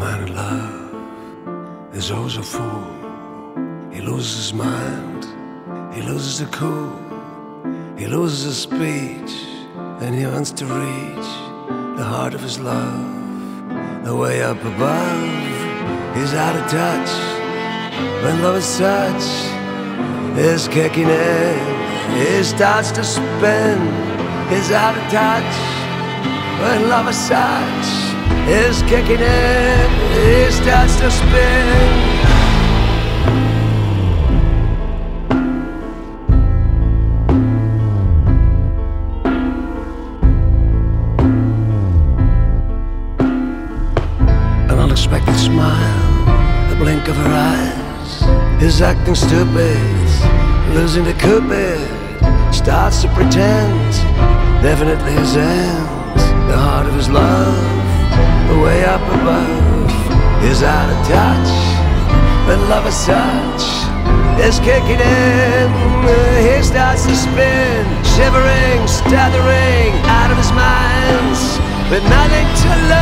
love is always a fool. He loses his mind, he loses the cool, he loses his speech, and he wants to reach the heart of his love. The way up above, he's out of touch. When love is touch is kicking in, he starts to spin. He's out of touch. When love is touch is kicking in, he starts to spin. An unexpected smile, a blink of her eyes. He's acting stupid, losing the cupid. Starts to pretend, definitely his end. The heart of his love, way up above, is out of touch. But love is such, is kicking in. He starts to spin, shivering, stuttering, out of his mind, with nothing to lose.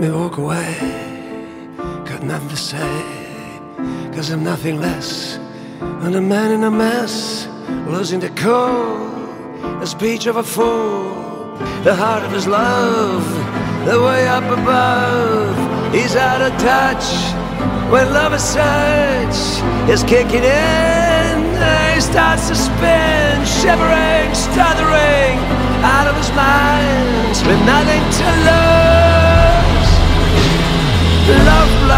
Me walk away. Got nothing to say. Cause I'm nothing less than a man in a mess. Losing the cool, the speech of a fool. The heart of his love, the way up above. He's out of touch when love is such. Is kicking in. He starts to spin, shivering, stuttering, out of his mind, with nothing to lose love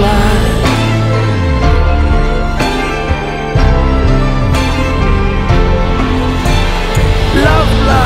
life love, love.